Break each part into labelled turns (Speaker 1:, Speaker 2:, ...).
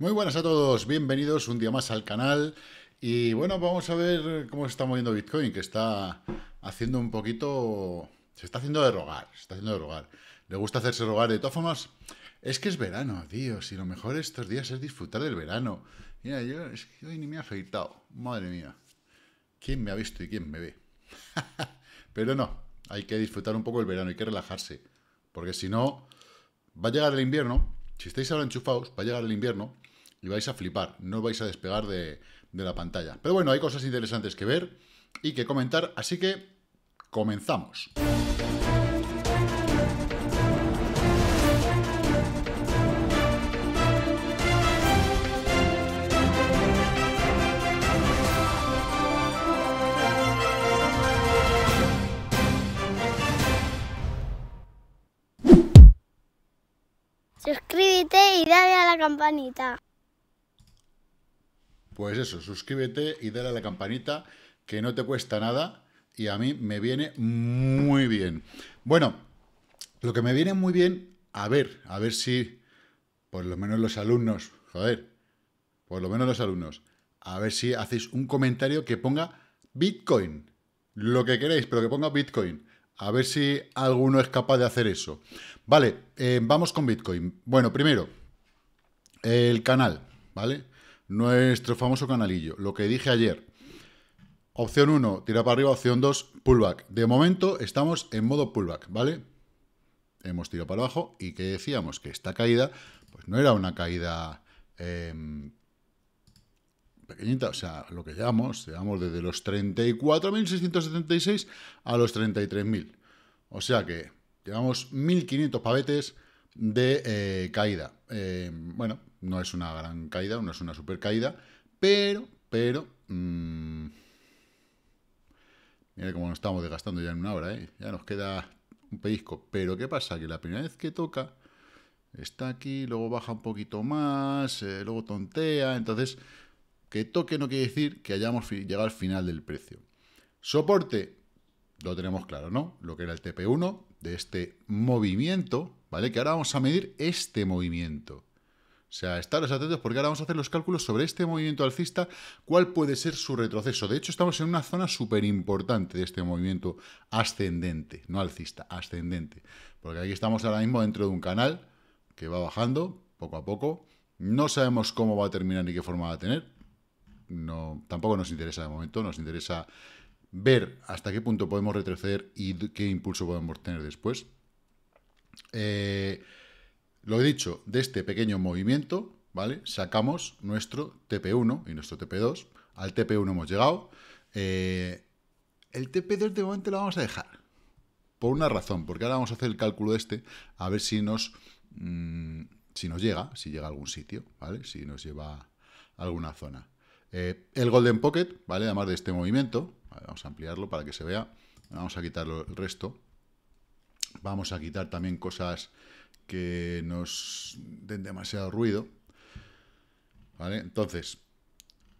Speaker 1: Muy buenas a todos, bienvenidos un día más al canal. Y bueno, vamos a ver cómo se está moviendo Bitcoin, que está haciendo un poquito... Se está haciendo de rogar, está haciendo de rogar. Le gusta hacerse rogar. De todas formas, es que es verano, tío. Si lo mejor estos días es disfrutar del verano. Mira, yo es que hoy ni me he afeitado. Madre mía. ¿Quién me ha visto y quién me ve? Pero no, hay que disfrutar un poco el verano, hay que relajarse. Porque si no, va a llegar el invierno. Si estáis ahora enchufados, va a llegar el invierno y vais a flipar. No vais a despegar de, de la pantalla. Pero bueno, hay cosas interesantes que ver y que comentar. Así que comenzamos.
Speaker 2: Suscríbete y dale a la campanita.
Speaker 1: Pues eso, suscríbete y dale a la campanita, que no te cuesta nada y a mí me viene muy bien. Bueno, lo que me viene muy bien, a ver, a ver si por lo menos los alumnos, joder, por lo menos los alumnos, a ver si hacéis un comentario que ponga Bitcoin, lo que queréis, pero que ponga Bitcoin. A ver si alguno es capaz de hacer eso. Vale, eh, vamos con Bitcoin. Bueno, primero, el canal, ¿vale? Nuestro famoso canalillo. Lo que dije ayer. Opción 1, tira para arriba. Opción 2, pullback. De momento estamos en modo pullback, ¿vale? Hemos tirado para abajo y que decíamos que esta caída, pues no era una caída eh, pequeñita, o sea, lo que llamamos, llevamos desde los 34.676 a los 33.000. O sea que llevamos 1.500 pavetes de eh, caída. Eh, bueno, no es una gran caída, no es una super caída, pero, pero... Mmm, mira cómo nos estamos desgastando ya en una hora, ¿eh? Ya nos queda un pellizco. Pero ¿qué pasa? Que la primera vez que toca está aquí, luego baja un poquito más, eh, luego tontea, entonces que toque no quiere decir que hayamos llegado al final del precio. Soporte, lo tenemos claro, ¿no? Lo que era el TP1 de este movimiento, ¿vale? Que ahora vamos a medir este movimiento. O sea, estaros atentos porque ahora vamos a hacer los cálculos sobre este movimiento alcista, cuál puede ser su retroceso. De hecho, estamos en una zona súper importante de este movimiento ascendente, no alcista, ascendente. Porque aquí estamos ahora mismo dentro de un canal que va bajando poco a poco. No sabemos cómo va a terminar ni qué forma va a tener, no, tampoco nos interesa de momento, nos interesa ver hasta qué punto podemos retroceder y qué impulso podemos tener después. Eh, lo he dicho, de este pequeño movimiento, ¿vale? Sacamos nuestro TP1 y nuestro TP2. Al TP1 hemos llegado. Eh, el TP2 de momento lo vamos a dejar. Por una razón, porque ahora vamos a hacer el cálculo de este, a ver si nos, mm, si nos llega, si llega a algún sitio, ¿vale? Si nos lleva a alguna zona. Eh, el Golden Pocket, ¿vale? Además de este movimiento, vamos a ampliarlo para que se vea. Vamos a quitarlo el resto. Vamos a quitar también cosas que nos den demasiado ruido. ¿Vale? Entonces,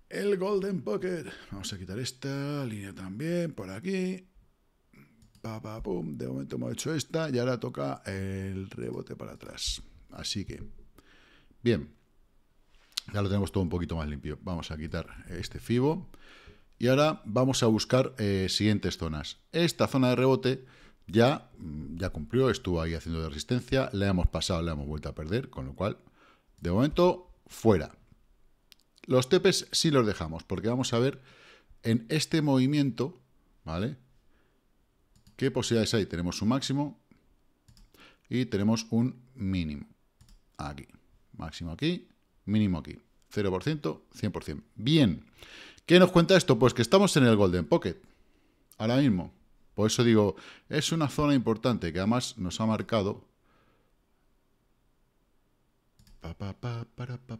Speaker 1: el Golden Pocket. Vamos a quitar esta línea también, por aquí. Pa, pa, pum. De momento hemos hecho esta y ahora toca el rebote para atrás. Así que, bien. Ya lo tenemos todo un poquito más limpio. Vamos a quitar este FIBO. Y ahora vamos a buscar eh, siguientes zonas. Esta zona de rebote ya, mm, ya cumplió, estuvo ahí haciendo de resistencia. Le hemos pasado, le hemos vuelto a perder. Con lo cual, de momento, fuera. Los tepes sí los dejamos, porque vamos a ver en este movimiento, ¿vale? ¿Qué posibilidades hay? Tenemos un máximo y tenemos un mínimo. Aquí. Máximo aquí, mínimo aquí. 0%, 100%. Bien. ¿Qué nos cuenta esto? Pues que estamos en el Golden Pocket. Ahora mismo. Por eso digo, es una zona importante que además nos ha marcado. Pa, pa, pa, para, pa,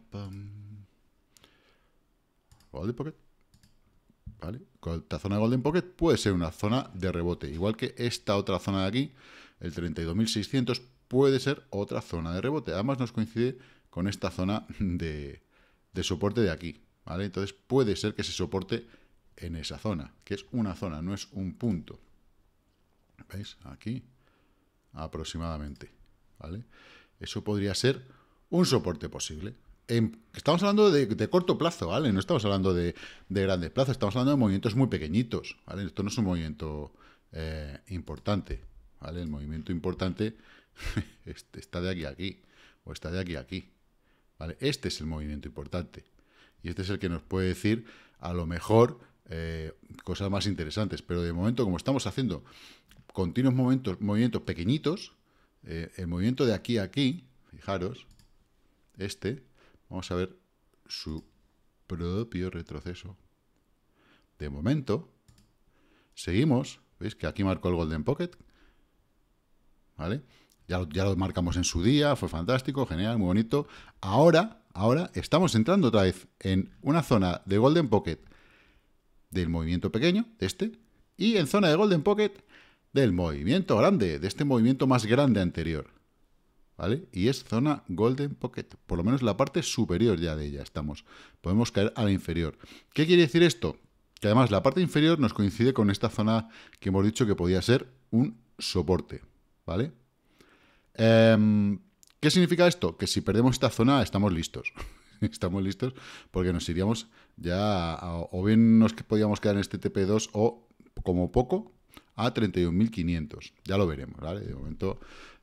Speaker 1: Golden Pocket. ¿Vale? Esta zona de Golden Pocket puede ser una zona de rebote. Igual que esta otra zona de aquí, el 32.600, puede ser otra zona de rebote. Además nos coincide con esta zona de, soporte de aquí, ¿vale? Entonces puede ser que se soporte en esa zona, que es una zona, no es un punto. ¿Veis? Aquí, aproximadamente. ¿Vale? Eso podría ser un soporte posible. estamos hablando de, corto plazo, ¿vale? No estamos hablando de, grandes plazos, estamos hablando de movimientos muy pequeñitos, ¿vale? Esto no es un movimiento eh, importante, ¿vale? El movimiento importante está de aquí a aquí, o está de aquí a aquí, Este es el movimiento importante. Y este es el que nos puede decir, a lo mejor, eh, cosas más interesantes. Pero de momento, como estamos haciendo continuos momentos, movimientos pequeñitos, eh, el movimiento de aquí a aquí, fijaros, este, vamos a ver su propio retroceso. De momento, seguimos, ¿veis que aquí marcó el Golden Pocket? ¿Vale? Ya, lo marcamos en su día, fue fantástico, genial, muy bonito. Ahora, ahora estamos entrando otra vez en una zona de Golden Pocket del movimiento pequeño, de este, y en zona de Golden Pocket del movimiento grande, de este movimiento más grande anterior. ¿Vale? Y es zona Golden Pocket, por lo menos la parte superior ya de ella estamos. Podemos caer a la inferior. ¿Qué quiere decir esto? Que además la parte inferior nos coincide con esta zona que hemos dicho que podía ser un soporte, ¿vale? Em, ¿Qué significa esto? Que si perdemos esta zona estamos listos. estamos listos porque nos iríamos ya, o bien nos podíamos quedar en este TP2 o como poco a 31.500. Ya lo veremos, ¿vale? De momento...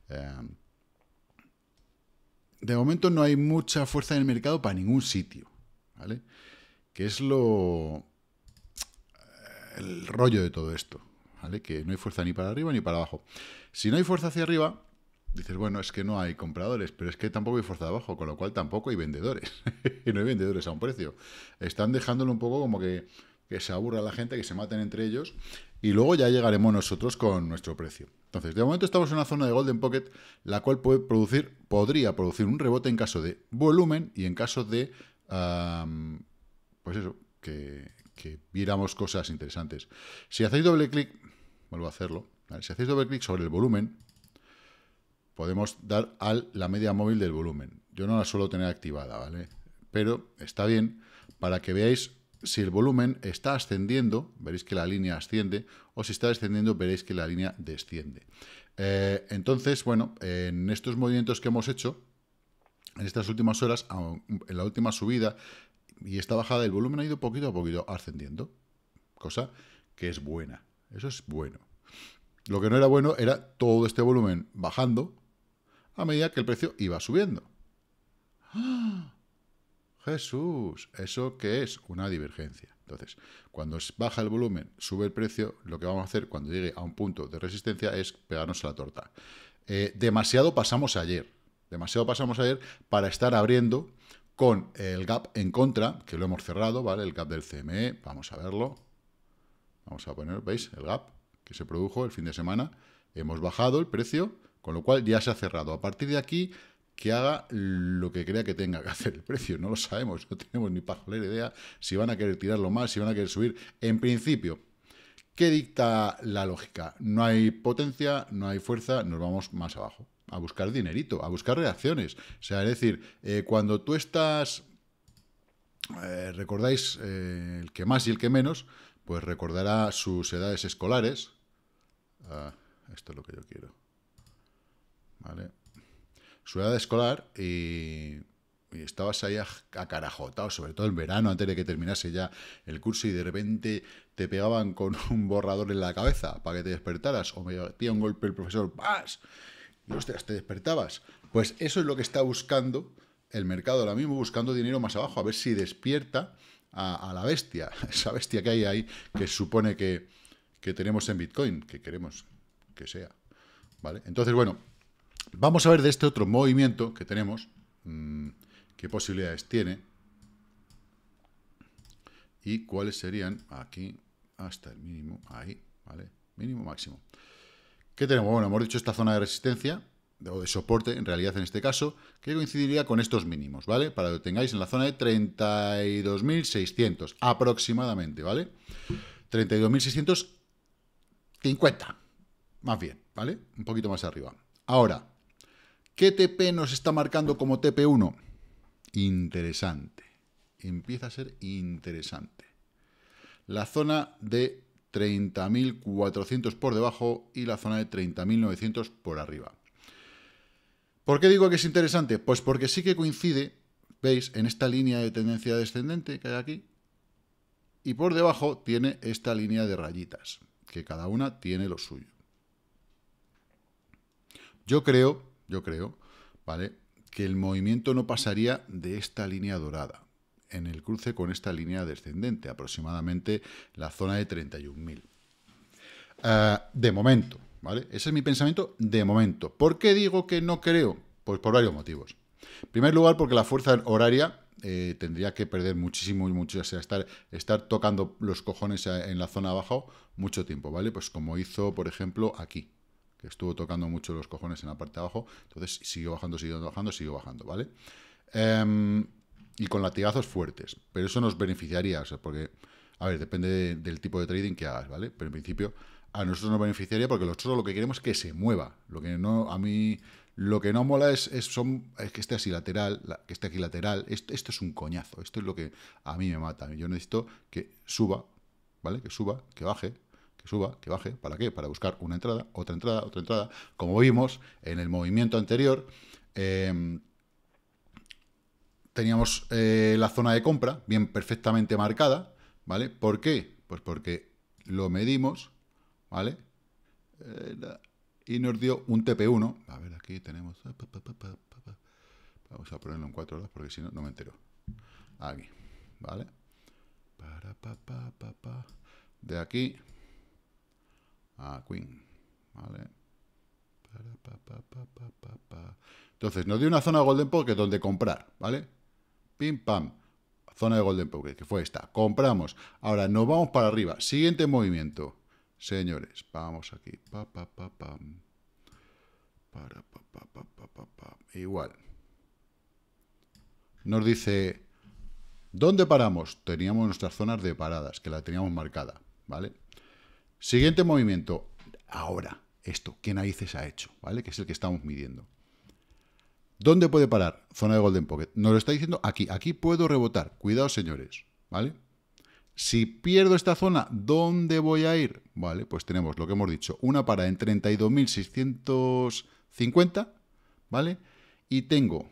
Speaker 1: Em, de momento no hay mucha fuerza en el mercado para ningún sitio, ¿vale? Que es lo... el rollo de todo esto, ¿vale? Que no hay fuerza ni para arriba ni para abajo. Si no hay fuerza hacia arriba, dices, bueno, es que no hay compradores, pero es que tampoco hay fuerza de abajo, con lo cual tampoco hay vendedores. y no hay vendedores a un precio. Están dejándolo un poco como que, que se aburra la gente, que se maten entre ellos, y luego ya llegaremos nosotros con nuestro precio. Entonces, de momento estamos en una zona de Golden Pocket, la cual puede producir, podría producir un rebote en caso de volumen y en caso de, pues eso, que, viéramos cosas interesantes. Si hacéis doble clic, vuelvo a hacerlo, si hacéis doble clic sobre el volumen, podemos dar a la media móvil del volumen. Yo no la suelo tener activada, ¿vale? Pero está bien para que veáis si el volumen está ascendiendo, veréis que la línea asciende, o si está descendiendo, veréis que la línea desciende. Eh, entonces, bueno, en estos movimientos que hemos hecho, en estas últimas horas, en la última subida y esta bajada, el volumen ha ido poquito a poquito ascendiendo, cosa que es buena. Eso es bueno. Lo que no era bueno era todo este volumen bajando a medida que el precio iba subiendo. ¡Ah! Jesús, ¿eso qué es? Una divergencia. Entonces, cuando baja el volumen, sube el precio, lo que vamos a hacer cuando llegue a un punto de resistencia es pegarnos a la torta. Eh, demasiado pasamos ayer, demasiado pasamos ayer para estar abriendo con el gap en contra, que lo hemos cerrado, ¿vale? El gap del CME, vamos a verlo. Vamos a poner, ¿veis? El gap que se produjo el fin de semana. Hemos bajado el precio, con lo cual ya se ha cerrado. A partir de aquí que haga lo que crea que tenga que hacer el precio. No lo sabemos, no tenemos ni pajolera idea si van a querer tirarlo más, si van a querer subir. En principio, ¿qué dicta la lógica? No hay potencia, no hay fuerza, nos vamos más abajo. A buscar dinerito, a buscar reacciones. O sea, es decir, eh, cuando tú estás... Eh, recordáis eh, el que más y el que menos, pues recordará sus edades escolares. Ah, esto es lo que yo quiero. ¿Vale? su edad escolar y, estabas ahí acarajotado, sobre todo en verano, antes de que terminase ya el curso y de repente te pegaban con un borrador en la cabeza para que te despertaras o me metía un golpe el profesor, ¡paz! Y ostras, te despertabas. Pues eso es lo que está buscando el mercado ahora mismo, buscando dinero más abajo, a ver si despierta a, la bestia, esa bestia que hay ahí, que supone que, que tenemos en Bitcoin, que queremos que sea. ¿Vale? Entonces, bueno, Vamos a ver de este otro movimiento que tenemos, mm, qué posibilidades tiene y cuáles serían aquí hasta el mínimo, ahí, ¿vale? Mínimo, máximo. ¿Qué tenemos? Bueno, hemos dicho esta zona de resistencia, o de soporte, en realidad en este caso, que coincidiría con estos mínimos, ¿vale? Para que tengáis en la zona de 32.600, aproximadamente, ¿vale? 32.650, más bien, ¿vale? Un poquito más arriba. Ahora, ¿Qué TP nos está marcando como TP1? Interesante. Empieza a ser interesante. La zona de 30.400 por debajo y la zona de 30.900 por arriba. ¿Por qué digo que es interesante? Pues porque sí que coincide, veis, en esta línea de tendencia descendente que hay aquí, y por debajo tiene esta línea de rayitas, que cada una tiene lo suyo. Yo creo, yo creo, ¿vale? Que el movimiento no pasaría de esta línea dorada en el cruce con esta línea descendente, aproximadamente la zona de 31.000. Ah, de momento, ¿vale? Ese es mi pensamiento de momento. ¿Por qué digo que no creo? Pues por varios motivos. En primer lugar, porque la fuerza horaria eh, tendría que perder muchísimo y mucho, o sea, estar, estar tocando los cojones en la zona abajo mucho tiempo, ¿vale? Pues como hizo, por ejemplo, aquí, que estuvo tocando mucho los cojones en la parte de abajo, entonces siguió bajando, siguió bajando, siguió bajando, ¿vale? Em, y con latigazos fuertes. Pero eso nos beneficiaría, porque, a ver, depende del tipo de trading que hagas, ¿vale? Pero en principio a nosotros nos beneficiaría porque nosotros lo que queremos es que se mueva. Lo que no, a mí, lo que no mola es, son, es que esté así lateral, que esté aquí lateral. Esto, esto es un coñazo. Esto es lo que a mí me mata. Yo necesito que suba, ¿vale? Que suba, que baje, suba, que baje. ¿Para qué? Para buscar una entrada, otra entrada, otra entrada. Como vimos en el movimiento anterior, eh, teníamos eh, la zona de compra bien perfectamente marcada, ¿vale? ¿Por qué? Pues porque lo medimos, ¿vale? Eh, y nos dio un TP1. A ver, aquí tenemos... Vamos a ponerlo en cuatro horas porque si no, no me entero. Aquí, ¿vale? Para, pa, De aquí a Queen, ¿vale? Entonces, nos dio una zona Golden Pocket donde comprar, ¿vale? Pim, pam. Zona de Golden Pocket, que fue esta. Compramos. Ahora nos vamos para arriba. Siguiente movimiento. Señores, vamos aquí. Pa, pa, pa, pam. Pa, pa, pa. Igual. Nos dice, ¿dónde paramos? Teníamos nuestras zonas de paradas, que la teníamos marcada, ¿vale? Siguiente movimiento. Ahora, esto, ¿qué narices ha hecho? ¿Vale? Que es el que estamos midiendo. ¿Dónde puede parar? Zona de Golden Pocket. Nos lo está diciendo aquí. Aquí puedo rebotar. Cuidado, señores. ¿Vale? Si pierdo esta zona, ¿dónde voy a ir? Vale, pues tenemos lo que hemos dicho. Una para en 32.650. ¿Vale? Y tengo...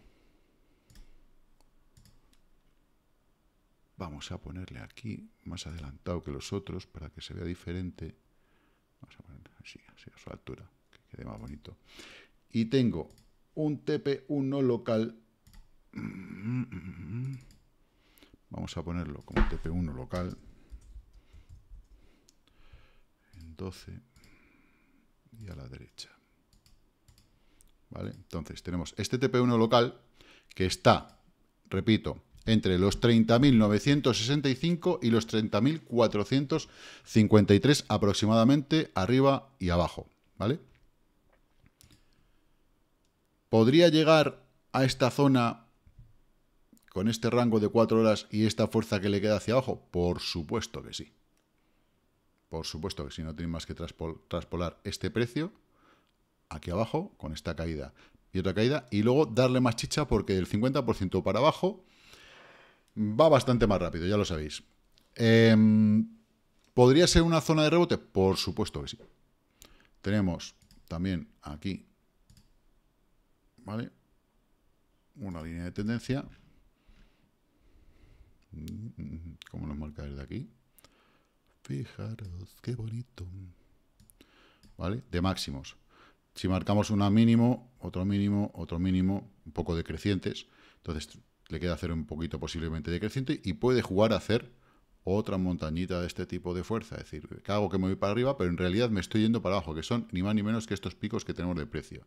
Speaker 1: Vamos a ponerle aquí más adelantado que los otros para que se vea diferente. Vamos a ponerle así, así a su altura, que quede más bonito. Y tengo un TP1 local. Vamos a ponerlo como TP1 local. En 12 y a la derecha. ¿Vale? Entonces tenemos este TP1 local que está, repito, entre los 30.965 y los 30.453 aproximadamente arriba y abajo, ¿vale? ¿Podría llegar a esta zona con este rango de 4 horas y esta fuerza que le queda hacia abajo? Por supuesto que sí. Por supuesto que sí, no tiene más que traspolar este precio aquí abajo con esta caída y otra caída y luego darle más chicha porque del 50% para abajo va bastante más rápido, ya lo sabéis. Em, ¿Podría ser una zona de rebote? Por supuesto que sí. Tenemos también aquí ¿vale? Una línea de tendencia. ¿Cómo nos marca desde aquí? Fijaros, qué bonito. ¿Vale? De máximos. Si marcamos una mínimo, otro mínimo, otro mínimo, un poco decrecientes, entonces le queda hacer un poquito posiblemente decreciente y puede jugar a hacer otra montañita de este tipo de fuerza. Es decir, hago que me voy para arriba, pero en realidad me estoy yendo para abajo, que son ni más ni menos que estos picos que tenemos de precio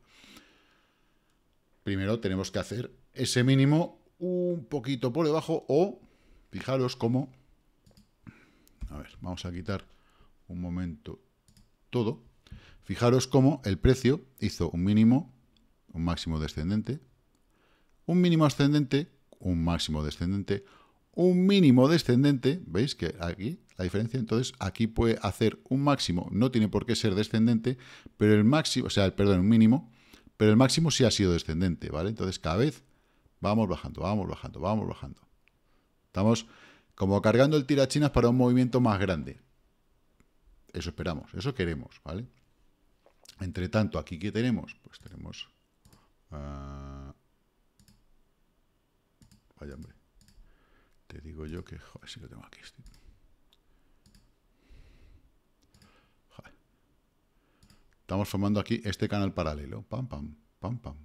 Speaker 1: primero tenemos que hacer ese mínimo un poquito por debajo o, fijaros cómo, a ver, vamos a quitar un momento todo, fijaros cómo el precio hizo un mínimo, un máximo descendente, un mínimo ascendente, un máximo descendente, un mínimo descendente, ¿veis que aquí la diferencia? Entonces aquí puede hacer un máximo, no tiene por qué ser descendente, pero el máximo, o sea, perdón, un mínimo, pero el máximo sí ha sido descendente, ¿vale? Entonces cada vez vamos bajando, vamos bajando, vamos bajando. Estamos como cargando el tirachinas para un movimiento más grande. Eso esperamos, eso queremos, ¿vale? Entre tanto, aquí ¿qué tenemos? Pues tenemos... Uh, vaya hombre. Te digo yo que... Joder, si lo tengo aquí. Estamos formando aquí este canal paralelo. Pam, pam, pam, pam.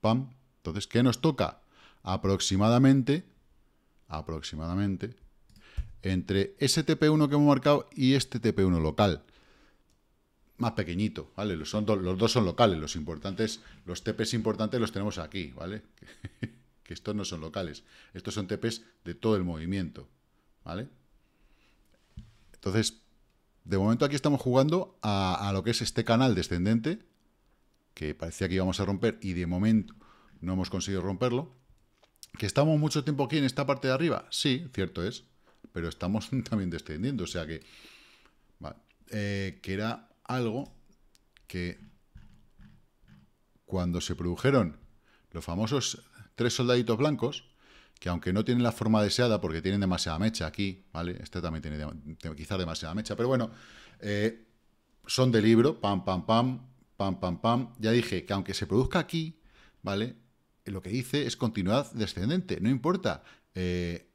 Speaker 1: Pam. Entonces, ¿qué nos toca? Aproximadamente, aproximadamente, entre ese TP1 que hemos marcado y este TP1 local. Más pequeñito, ¿vale? Los, son los dos son locales, los importantes, los TPs importantes los tenemos aquí, ¿vale? que estos no son locales, estos son TPs de todo el movimiento, ¿vale? Entonces, de momento aquí estamos jugando a, lo que es este canal descendente, que parecía que íbamos a romper y de momento no hemos conseguido romperlo. ¿Que estamos mucho tiempo aquí en esta parte de arriba? Sí, cierto es, pero estamos también descendiendo, o sea que, eh, que era algo que cuando se produjeron los famosos tres soldaditos blancos, que aunque no tienen la forma deseada porque tienen demasiada mecha aquí, ¿vale? Este también tiene quizás demasiada mecha, pero bueno, eh, son de libro, pam, pam, pam, pam, pam, pam. Ya dije que aunque se produzca aquí, ¿vale? Lo que dice es continuidad descendente, no importa. Eh,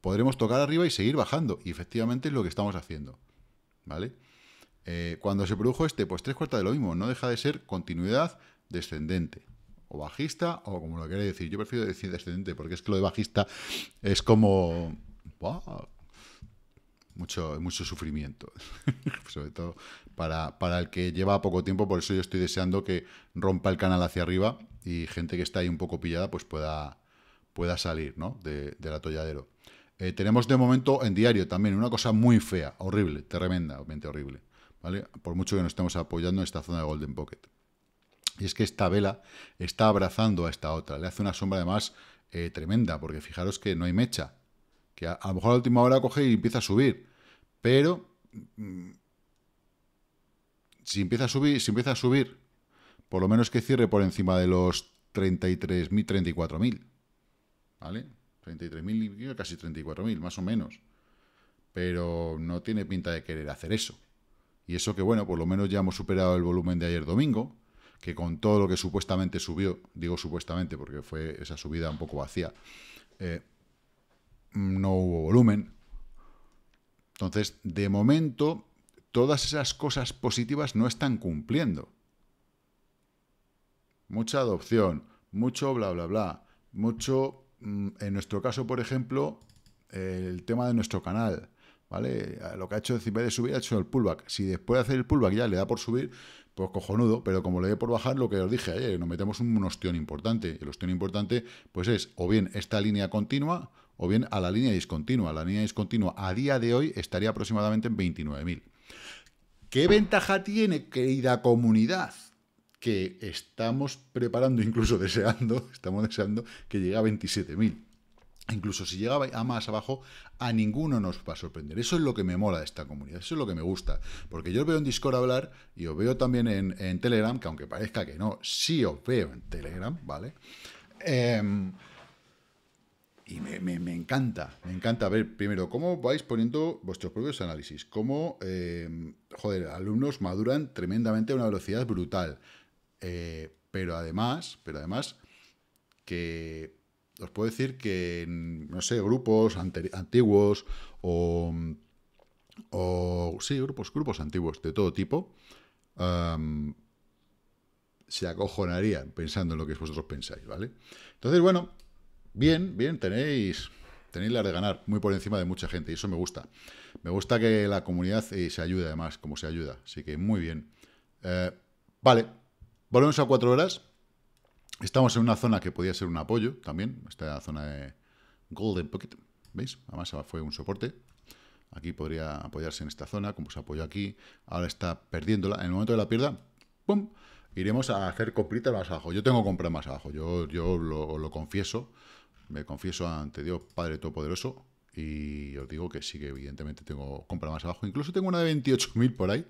Speaker 1: podremos tocar arriba y seguir bajando. Y efectivamente es lo que estamos haciendo. ¿Vale? Eh, cuando se produjo este, pues tres cuartas de lo mismo. No deja de ser continuidad descendente. O bajista, o como lo quiere decir. Yo prefiero decir descendente, porque es que lo de bajista es como... Mucho, mucho sufrimiento. Sobre todo para, para el que lleva poco tiempo. Por eso yo estoy deseando que rompa el canal hacia arriba y gente que está ahí un poco pillada, pues pueda, pueda salir ¿no? de, del atolladero. Eh, tenemos de momento en diario también una cosa muy fea, horrible, tremendamente horrible, ¿vale? Por mucho que nos estemos apoyando en esta zona de Golden Pocket. Y es que esta vela está abrazando a esta otra, le hace una sombra además eh, tremenda, porque fijaros que no hay mecha, que a, lo mejor a la última hora coge y empieza a subir, pero mm, si empieza a subir, si empieza a subir, por lo menos que cierre por encima de los 33.000, 34.000, ¿vale? 33.000, casi 34.000, más o menos. Pero no tiene pinta de querer hacer eso. Y eso que, bueno, por lo menos ya hemos superado el volumen de ayer domingo, que con todo lo que supuestamente subió, digo supuestamente porque fue esa subida un poco vacía, eh, no hubo volumen. Entonces, de momento, todas esas cosas positivas no están cumpliendo. Mucha adopción, mucho bla, bla, bla, mucho Mm, en nuestro caso, por ejemplo, el tema de nuestro canal, ¿vale? Lo que ha hecho, en vez de subir, ha hecho el pullback. Si después de hacer el pullback ya le da por subir, pues cojonudo, pero como le dé por bajar, lo que os dije ayer, nos metemos un ostión importante. El ostión importante, pues es o bien esta línea continua, o bien a la línea discontinua. La línea discontinua a día de hoy estaría aproximadamente en 29.000. ¿Qué ventaja tiene, querida comunidad? que estamos preparando, incluso deseando, estamos deseando que llegue a 27.000. Incluso si llega a más abajo, a ninguno nos va a sorprender. Eso es lo que me mola de esta comunidad, eso es lo que me gusta. Porque yo os veo en Discord hablar y os veo también en, Telegram, que aunque parezca que no, sí os veo en Telegram, ¿vale? Em, y me, encanta, me encanta ver primero cómo vais poniendo vuestros propios análisis, cómo, em, joder, alumnos maduran tremendamente a una velocidad brutal. Eh, pero además, pero además, que os puedo decir que, no sé, grupos antiguos o, sí, grupos, grupos antiguos de todo tipo, se acojonarían pensando en lo que vosotros pensáis, ¿vale? Entonces, bueno, bien, bien, tenéis, tenéis la de ganar muy por encima de mucha gente y eso me gusta. Me gusta que la comunidad eh, se ayude además, como se ayuda, así que muy bien. Eh, vale, Volvemos a cuatro horas. Estamos en una zona que podía ser un apoyo también, esta zona de Golden Pocket, ¿veis? Además fue un soporte. Aquí podría apoyarse en esta zona, como se apoyó aquí. Ahora está perdiéndola. En el momento de la pierda, ¡pum! Iremos a hacer compritas más abajo. Yo tengo compras más abajo, yo, yo lo, lo confieso. Me confieso ante Dios Padre Todopoderoso. Y os digo que sí que evidentemente tengo compra más abajo. Incluso tengo una de 28.000 por ahí.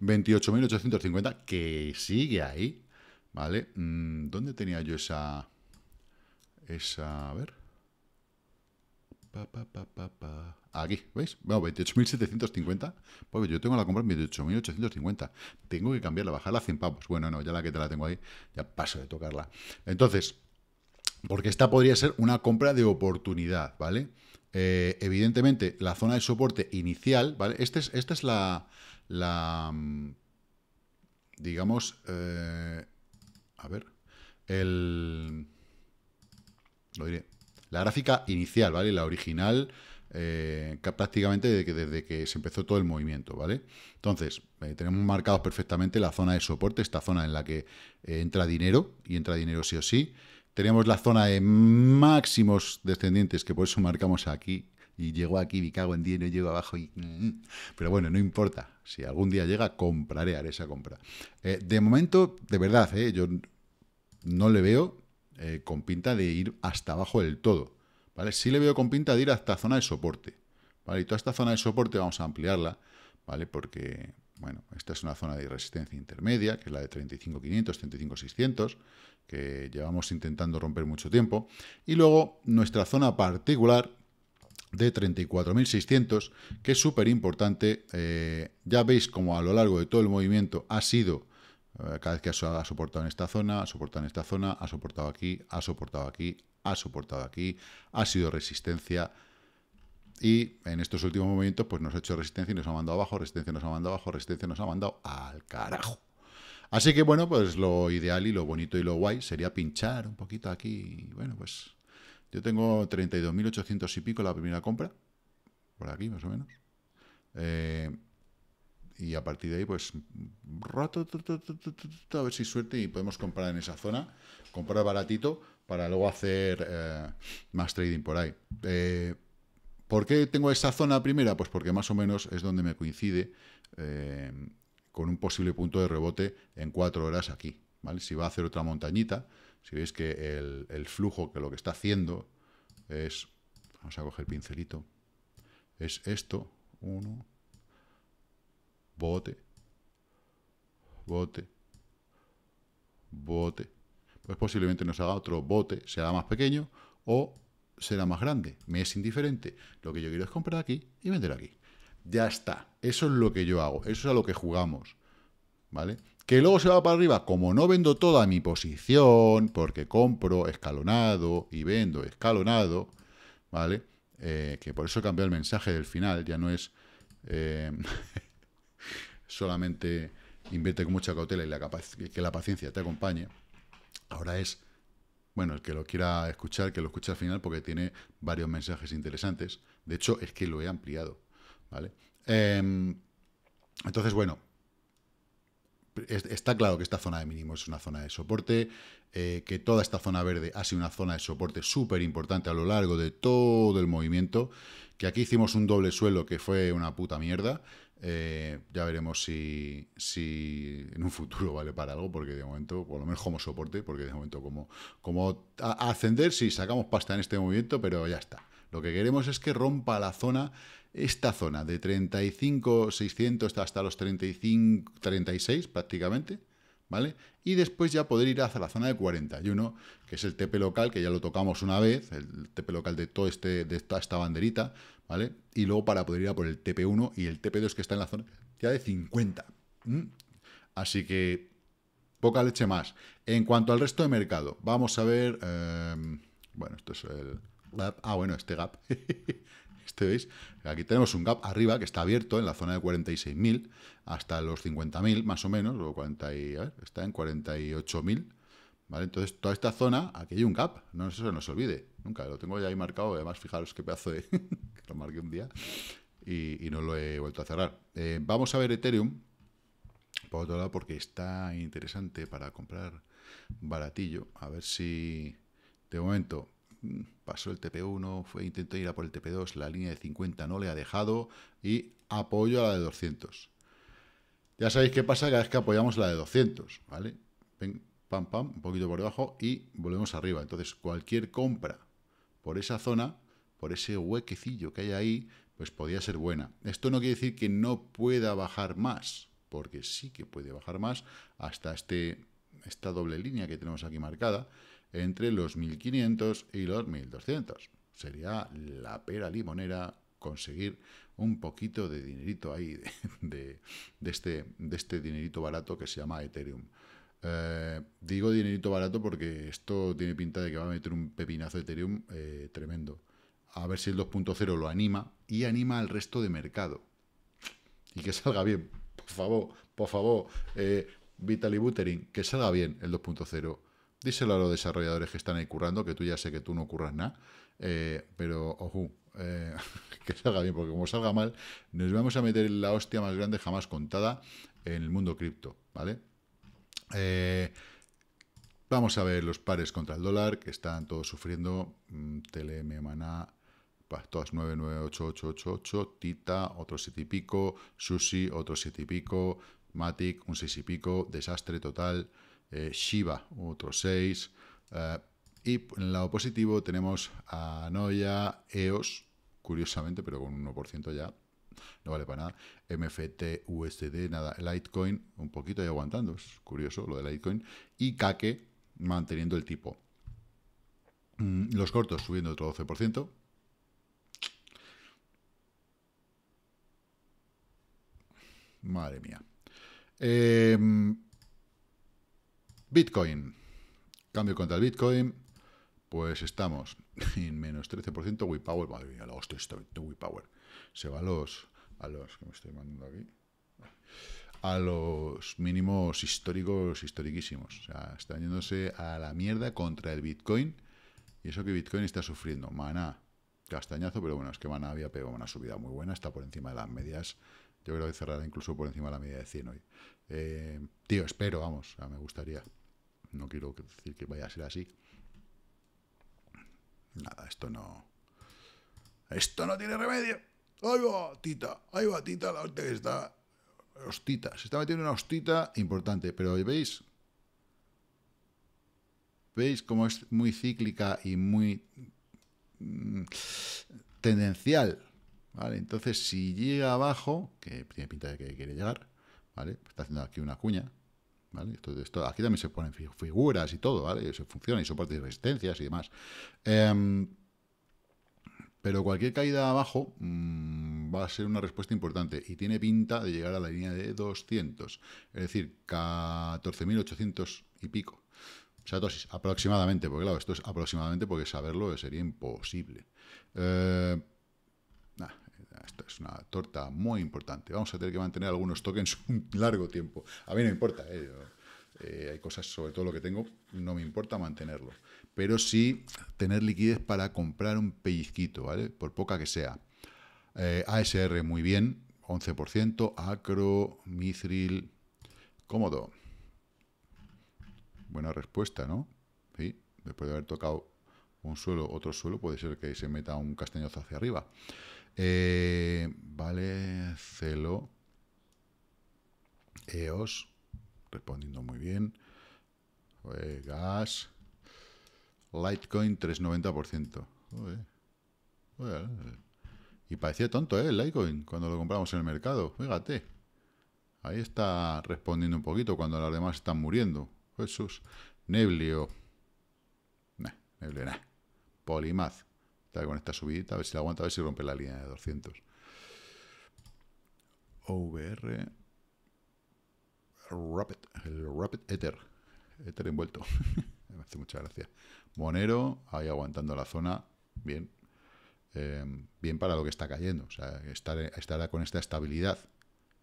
Speaker 1: 28.850 que sigue ahí. ¿Vale? Mm, ¿Dónde tenía yo esa... Esa... A ver. Aquí, ¿veis? Bueno, 28.750. Pues yo tengo la compra en 28.850. Tengo que cambiarla, bajarla a 100 pavos. Bueno, no, ya la que te la tengo ahí, ya paso de tocarla. Entonces, porque esta podría ser una compra de oportunidad, ¿vale? Eh, evidentemente, la zona de soporte inicial, ¿vale? Este es, esta es la, la mm, digamos, eh, a ver, el, lo diré, la gráfica inicial, ¿vale? La original, eh, prácticamente desde que, que, se empezó todo el movimiento, ¿vale? Entonces, tenemos marcados perfectamente la zona de soporte, esta zona en la que entra dinero, y entra dinero sí o sí, tenemos la zona de máximos descendientes, que por eso marcamos aquí. Y llegó aquí, me cago en 10, no llego abajo. Y... Mm. Pero bueno, no importa. Si algún día llega, compraré, haré esa compra. Eh, de momento, de verdad, eh, yo no le veo eh, con pinta de ir hasta abajo del todo. ¿vale? Sí le veo con pinta de ir hasta zona de soporte. ¿vale? Y toda esta zona de soporte vamos a ampliarla, ¿vale? Porque, bueno, esta es una zona de resistencia intermedia, que es la de 35.500, 35.600 que llevamos intentando romper mucho tiempo. Y luego nuestra zona particular de 34.600, que es súper importante. Eh, ya veis como a lo largo de todo el movimiento ha sido, eh, cada vez que ha soportado en esta zona, ha soportado en esta zona, ha soportado aquí, ha soportado aquí, ha soportado aquí, ha sido resistencia. Y en estos últimos movimientos, pues nos ha hecho resistencia y nos ha mandado abajo, resistencia nos ha mandado abajo, resistencia nos ha mandado al carajo. Así que bueno, pues lo ideal y lo bonito y lo guay sería pinchar un poquito aquí. Bueno, pues yo tengo 32.800 y pico la primera compra, por aquí más o menos. Eh, y a partir de ahí, pues, rato, a ver si suerte y podemos comprar en esa zona, comprar baratito para luego hacer eh, más trading por ahí. Eh, ¿Por qué tengo esa zona primera? Pues porque más o menos es donde me coincide con un posible punto de rebote en cuatro horas aquí. ¿vale? Si va a hacer otra montañita, si veis que el, flujo, que lo que está haciendo es, vamos a coger el pincelito, es esto, uno, bote, bote, bote, pues posiblemente nos haga otro bote, será más pequeño o será más grande, me es indiferente. Lo que yo quiero es comprar aquí y vender aquí. Ya está. Eso es lo que yo hago. Eso es a lo que jugamos. ¿Vale? Que luego se va para arriba. Como no vendo toda mi posición, porque compro escalonado y vendo escalonado, ¿vale? Eh, que por eso cambió el mensaje del final. Ya no es eh, solamente invierte con mucha cautela y la que la paciencia te acompañe. Ahora es, bueno, el que lo quiera escuchar, que lo escuche al final porque tiene varios mensajes interesantes. De hecho, es que lo he ampliado. ¿vale? Em, entonces, bueno, está claro que esta zona de mínimo es una zona de soporte, eh, que toda esta zona verde ha sido una zona de soporte súper importante a lo largo de todo el movimiento, que aquí hicimos un doble suelo que fue una puta mierda. Eh, ya veremos si, si, en un futuro vale para algo, porque de momento, por lo menos como soporte, porque de momento como, como ascender, si sacamos pasta en este movimiento, pero ya está. Lo que queremos es que rompa la zona esta zona de 35, 600 hasta los 35, 36 prácticamente, ¿vale? Y después ya poder ir hacia la zona de 41, que es el TP local, que ya lo tocamos una vez, el TP local de todo este, de toda esta banderita, ¿vale? Y luego para poder ir a por el TP1 y el TP2 que está en la zona ya de 50. Así que poca leche más. En cuanto al resto de mercado, vamos a ver, em, bueno, esto es el... Ah, bueno, este gap. Este veis, aquí tenemos un gap arriba que está abierto en la zona de 46.000 hasta los 50.000 más o menos, o 40 y, está en 48.000. ¿Vale? Entonces, toda esta zona, aquí hay un gap, no se nos olvide, nunca, lo tengo ya ahí marcado, además fijaros qué pedazo de... lo marqué un día y, no lo he vuelto a cerrar. Eh, vamos a ver Ethereum, por otro lado, porque está interesante para comprar baratillo, a ver si de momento pasó el TP1, fue, intentó ir a por el TP2, la línea de 50 no le ha dejado y apoyo a la de 200. Ya sabéis qué pasa cada vez que apoyamos la de 200, ¿vale? Pam, pam, un poquito por debajo y volvemos arriba. Entonces, cualquier compra por esa zona, por ese huequecillo que hay ahí, pues podría ser buena. Esto no quiere decir que no pueda bajar más, porque sí que puede bajar más hasta este, esta doble línea que tenemos aquí marcada, entre los 1500 y los 1200. sería la pera limonera conseguir un poquito de dinerito ahí, de, este, de este dinerito barato que se llama Ethereum. Eh, digo dinerito barato porque esto tiene pinta de que va a meter un pepinazo de Ethereum eh, tremendo. A ver si el 2.0 lo anima y anima al resto de mercado. Y que salga bien. Por favor, por favor, eh, Vitaly Buterin, que salga bien el 2.0. Díselo a los desarrolladores que están ahí currando, que tú ya sé que tú no curras nada, pero ojo, que salga bien, porque como salga mal, nos vamos a meter la hostia más grande jamás contada en el mundo cripto, ¿vale? Eh, vamos a ver los pares contra el dólar, que están todos sufriendo. Mm, TLM, Maná, todas 998888, Tita, otro 7 y pico, Sushi, otro 7 y pico, Matic, un 6 y pico, desastre total, eh, Shiba, otro 6. Eh, y en el lado positivo tenemos a Noia, EOS, curiosamente, pero con un 1% ya, no vale para nada. MFT, USD, nada. Litecoin, un poquito ahí aguantando, es curioso lo de Litecoin. Y Kake, manteniendo el tipo. Mm, los cortos subiendo otro 12%. Madre mía. Em, Bitcoin. Cambio contra el Bitcoin. Pues estamos en menos 13%. WePower, madre mía, la hostia está WePower. Se va a los a los que me estoy mandando aquí, a los mínimos históricos, historiquísimos. O sea, están yéndose a la mierda contra el Bitcoin. Y eso que Bitcoin está sufriendo. Mana, castañazo, pero bueno, es que Mana había pegado una subida muy buena, está por encima de las medias. Yo creo que cerrará incluso por encima de la media de 100 hoy. Eh, tío, espero, vamos, me gustaría. No quiero decir que vaya a ser así. Nada, esto no. Esto no tiene remedio. Ahí va, Tita, ahí va, la hostia que está. Hostita, se está metiendo una hostita importante, pero ¿veis? ¿Veis cómo es muy cíclica y muy mm, tendencial? ¿Vale? Entonces, si llega abajo, que tiene pinta de que quiere llegar, ¿vale? Está haciendo aquí una cuña, ¿vale? Esto, aquí también se ponen figuras y todo, ¿vale? Se funciona y soporte de resistencias y demás. Eh, pero cualquier caída abajo mm, va a ser una respuesta importante y tiene pinta de llegar a la línea de 200, es decir, 14.800 y pico. Satoshis, aproximadamente, porque claro, esto es aproximadamente porque saberlo sería imposible. Eh, esto es una torta muy importante. Vamos a tener que mantener algunos tokens un largo tiempo. A mí no importa, eh, eh, hay cosas, sobre todo lo que tengo, no me importa mantenerlo pero sí tener liquidez para comprar un pellizquito, ¿vale? Por poca que sea. Eh, ASR muy bien, 11%, Acro, Mithril, cómodo. Buena respuesta, ¿no? Sí, después de haber tocado un suelo, otro suelo, puede ser que se meta un castañazo hacia arriba. Eh, vale, Celo, EOS, respondiendo muy bien. Eh, gas, Litecoin 3,90%. Y parecía tonto, ¿eh? El Litecoin cuando lo compramos en el mercado. Fíjate. Ahí está respondiendo un poquito cuando los demás están muriendo. Jesús. Neblio. Nah, Neblio, nah. Polimaz. Con esta subidita, a ver si la aguanta, a ver si rompe la línea de 200. OVR. Rapid. El Rapid Ether. Ether envuelto. Me hace mucha gracia. Monero, ahí aguantando la zona, bien. Eh, bien para lo que está cayendo. O sea, estará con esta estabilidad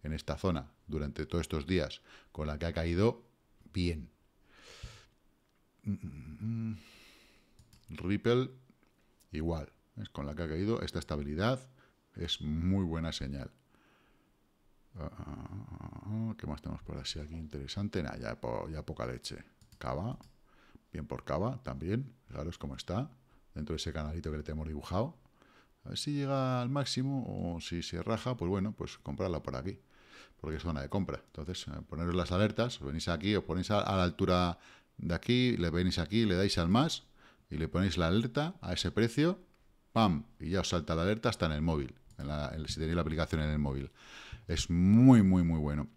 Speaker 1: en esta zona durante todos estos días, con la que ha caído, bien. Ripple, igual. Es con la que ha caído esta estabilidad, es muy buena señal. Ah, ah, ah, ¿Qué más tenemos por así aquí interesante? Nah, ya, ya poca leche. Cava, Bien por Cava también, fijaros cómo está, dentro de ese canalito que le tenemos dibujado. A ver si llega al máximo o si se raja, pues bueno, pues comprarla por aquí, porque es zona de compra. Entonces, eh, poneros las alertas, venís aquí, os ponéis a, la altura de aquí, le venís aquí, le dais al más y le ponéis la alerta a ese precio, ¡pam! Y ya os salta la alerta hasta en el móvil, si tenéis la aplicación en el móvil. Es muy, muy, muy bueno.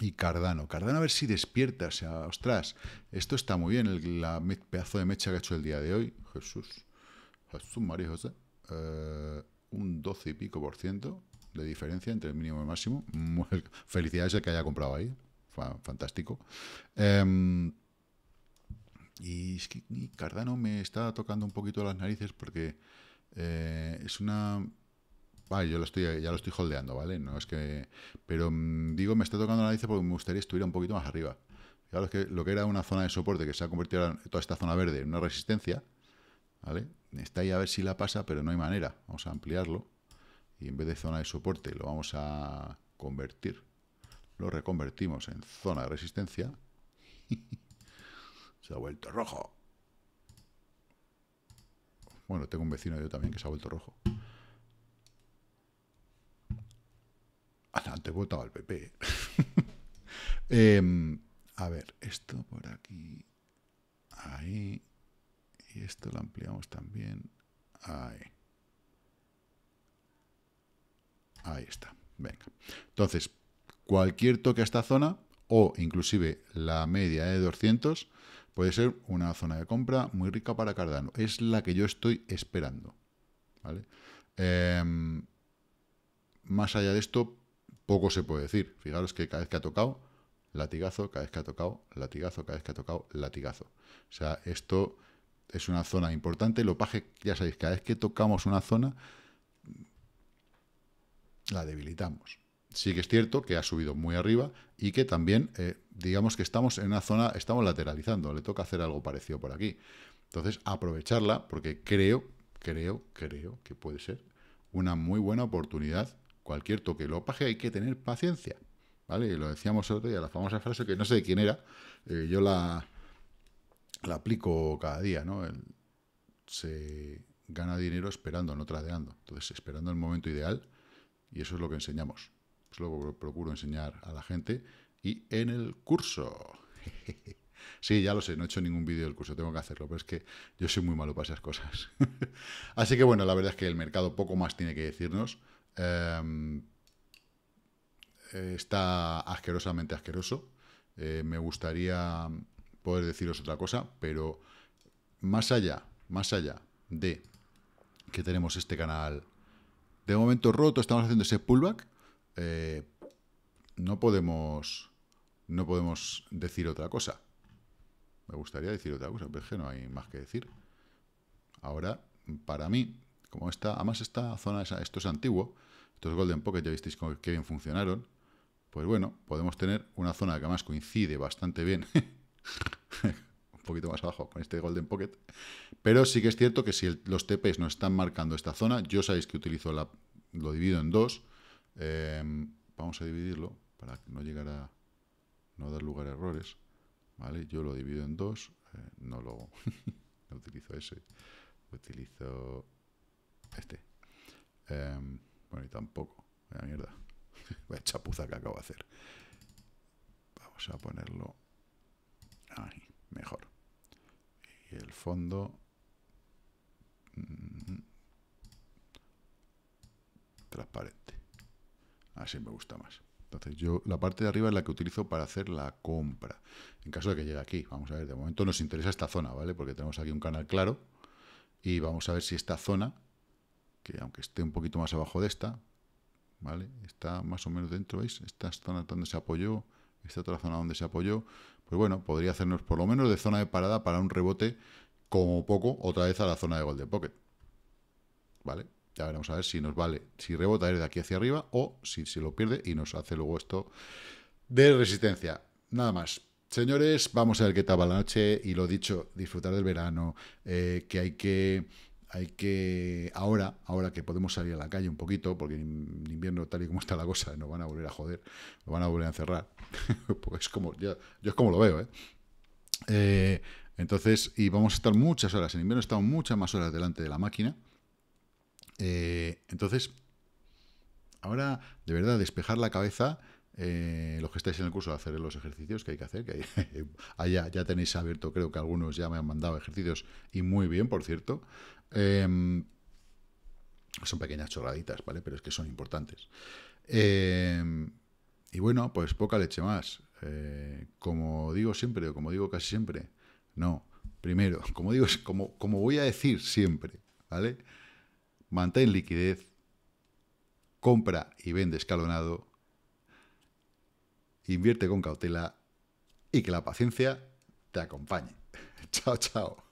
Speaker 1: Y Cardano. Cardano a ver si despierta. Ostras, esto está muy bien, el pedazo de mecha que ha hecho el día de hoy. Jesús. Jesús eh, un 12 y pico por ciento de diferencia entre el mínimo y el máximo. Felicidades el que haya comprado ahí. Fantástico. Em, y es que Cardano me está tocando un poquito las narices porque eh, es una... Vale, yo lo estoy, ya lo estoy holdeando, ¿vale? No es que... Pero mm, digo, me está tocando la narices porque me gustaría estuviera un poquito más arriba. Es que lo que era una zona de soporte que se ha convertido en toda esta zona verde en una resistencia, ¿vale? Está ahí a ver si la pasa, pero no hay manera. Vamos a ampliarlo. Y en vez de zona de soporte lo vamos a convertir. Lo reconvertimos en zona de resistencia. se ha vuelto rojo. Bueno, tengo un vecino yo también que se ha vuelto rojo. Antes votaba el PP. Em, a ver, esto por aquí. Ahí. Y esto lo ampliamos también. Ahí. Ahí está. Venga. Entonces, cualquier toque a esta zona, o inclusive la media de 200, puede ser una zona de compra muy rica para Cardano. Es la que yo estoy esperando. ¿vale? Em, más allá de esto, poco se puede decir. Fijaros que cada vez que ha tocado, latigazo, cada vez que ha tocado, latigazo, cada vez que ha tocado, latigazo. O sea, esto es una zona importante. Lo paje, ya sabéis, cada vez que tocamos una zona, la debilitamos sí que es cierto que ha subido muy arriba y que también, eh, digamos que estamos en una zona, estamos lateralizando, le toca hacer algo parecido por aquí. Entonces, aprovecharla, porque creo, creo, creo que puede ser una muy buena oportunidad cualquier toque. Lo paje hay que tener paciencia, ¿vale? Lo decíamos otro día, la famosa frase que no sé de quién era, eh, yo la, la aplico cada día, ¿no? se gana dinero esperando, no tradeando. Entonces, esperando el momento ideal, y eso es lo que enseñamos. Es lo que procuro enseñar a la gente. Y en el curso. sí, ya lo sé, no he hecho ningún vídeo del curso, tengo que hacerlo, pero es que yo soy muy malo para esas cosas. Así que bueno, la verdad es que el mercado poco más tiene que decirnos. Em, está asquerosamente asqueroso. Eh, me gustaría poder deciros otra cosa, pero más allá, más allá de que tenemos este canal de momento roto, estamos haciendo ese pullback, eh, no podemos no podemos decir otra cosa. Me gustaría decir otra cosa, pero es que no hay más que decir. Ahora, para mí, como está, además esta zona, esto es antiguo, estos Golden Pocket ya visteis que bien funcionaron, pues bueno, podemos tener una zona que además coincide bastante bien, un poquito más abajo con este Golden Pocket, pero sí que es cierto que si los TPs no están marcando esta zona, yo sabéis que utilizo la, lo divido en dos, Em, vamos a dividirlo para que no llegara, no dar lugar a errores. ¿Vale? Yo lo divido en dos, eh, no lo no utilizo ese, utilizo este. Em, bueno, y tampoco, vaya mierda, vaya chapuza que acabo de hacer. Vamos a ponerlo mejor. Y el fondo... Mm, transparente. Así me gusta más. Entonces yo la parte de arriba es la que utilizo para hacer la compra. En caso de que llegue aquí, vamos a ver, de momento nos interesa esta zona, ¿vale? Porque tenemos aquí un canal claro y vamos a ver si esta zona, que aunque esté un poquito más abajo de esta, ¿vale? Está más o menos dentro, ¿veis? Esta zona donde se apoyó, esta otra zona donde se apoyó, pues bueno, podría hacernos por lo menos de zona de parada para un rebote como poco otra vez a la zona de Golden Pocket. ¿Vale? Ya veremos a ver si nos vale, si rebota de aquí hacia arriba o si se lo pierde y nos hace luego esto de resistencia. Nada más. Señores, vamos a ver qué tal va la noche y lo dicho, disfrutar del verano, eh, que hay que hay que ahora, ahora que podemos salir a la calle un poquito, porque en invierno tal y como está la cosa, nos van a volver a joder, nos van a volver a encerrar. pues como, yo es como lo veo, ¿eh? ¿eh? Entonces, y vamos a estar muchas horas, en invierno estamos muchas más horas delante de la máquina, eh, entonces, ahora, de verdad, despejar la cabeza, eh, los que estáis en el curso, hacer los ejercicios que hay que hacer, que allá ya tenéis abierto, creo que algunos ya me han mandado ejercicios, y muy bien, por cierto. Em, son pequeñas chorraditas, ¿vale? Pero es que son importantes. Em, y bueno, pues poca leche más. Eh, como digo siempre, o como digo casi siempre, no. Primero, como digo, como, como voy a decir siempre, ¿vale? Mantén liquidez, compra y vende escalonado, invierte con cautela y que la paciencia te acompañe. chao, chao.